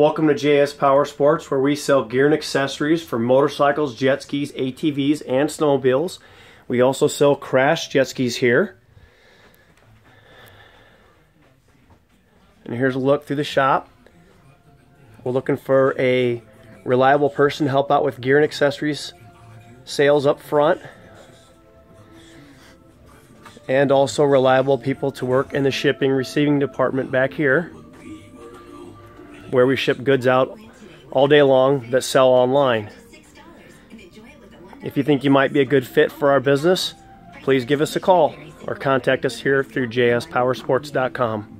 Welcome to JS Power Sports, where we sell gear and accessories for motorcycles, jet skis, ATVs, and snowmobiles. We also sell crash jet skis here. And here's a look through the shop. We're looking for a reliable person to help out with gear and accessories sales up front. And also reliable people to work in the shipping receiving department back here where we ship goods out all day long that sell online. If you think you might be a good fit for our business, please give us a call or contact us here through jspowersports.com.